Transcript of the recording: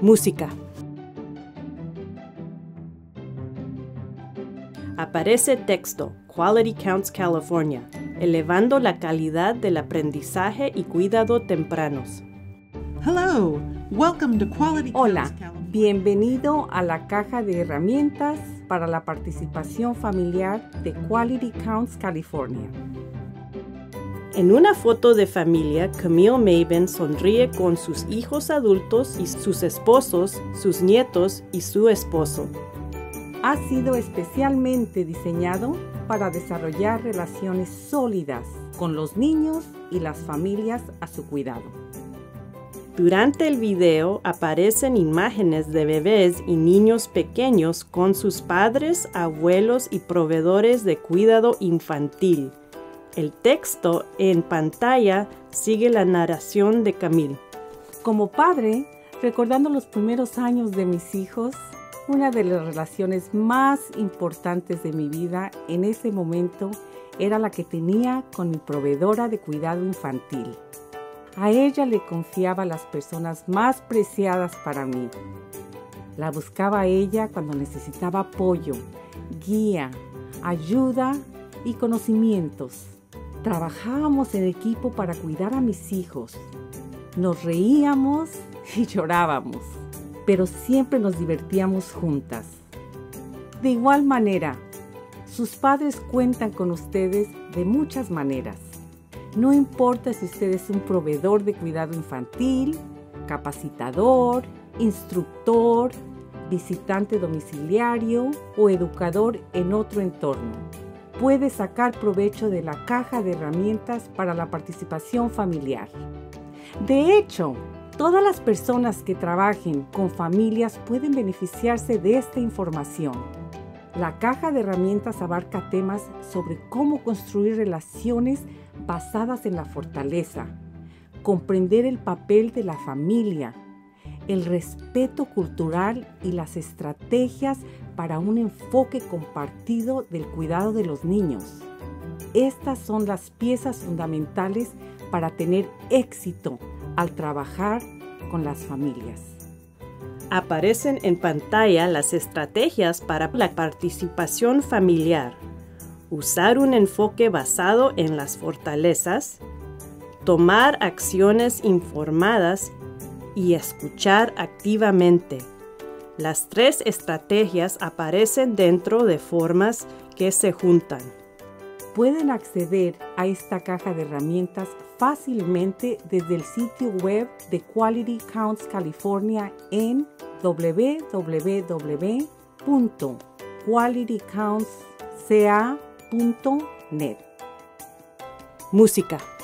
Música. Aparece texto Quality Counts California, elevando la calidad del aprendizaje y cuidado tempranos. Hello, welcome to Quality Hola, bienvenido a la caja de herramientas para la participación familiar de Quality Counts California. En una foto de familia, Camille Maven sonríe con sus hijos adultos y sus esposos, sus nietos y su esposo. Ha sido especialmente diseñado para desarrollar relaciones sólidas con los niños y las familias a su cuidado. Durante el video aparecen imágenes de bebés y niños pequeños con sus padres, abuelos y proveedores de cuidado infantil. El texto en pantalla sigue la narración de Camille. Como padre, recordando los primeros años de mis hijos, una de las relaciones más importantes de mi vida en ese momento era la que tenía con mi proveedora de cuidado infantil. A ella le confiaba las personas más preciadas para mí. La buscaba a ella cuando necesitaba apoyo, guía, ayuda y conocimientos. Trabajábamos en equipo para cuidar a mis hijos. Nos reíamos y llorábamos, pero siempre nos divertíamos juntas. De igual manera, sus padres cuentan con ustedes de muchas maneras. No importa si usted es un proveedor de cuidado infantil, capacitador, instructor, visitante domiciliario o educador en otro entorno. Puede sacar provecho de la caja de herramientas para la participación familiar. De hecho, todas las personas que trabajen con familias pueden beneficiarse de esta información. La caja de herramientas abarca temas sobre cómo construir relaciones basadas en la fortaleza, comprender el papel de la familia, el respeto cultural y las estrategias para un enfoque compartido del cuidado de los niños. Estas son las piezas fundamentales para tener éxito al trabajar con las familias. Aparecen en pantalla las estrategias para la participación familiar. Usar un enfoque basado en las fortalezas, tomar acciones informadas y escuchar activamente. Las tres estrategias aparecen dentro de formas que se juntan. Pueden acceder a esta caja de herramientas fácilmente desde el sitio web de Quality Counts California en www.qualitycountsca.net. Música.